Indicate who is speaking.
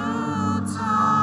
Speaker 1: to talk.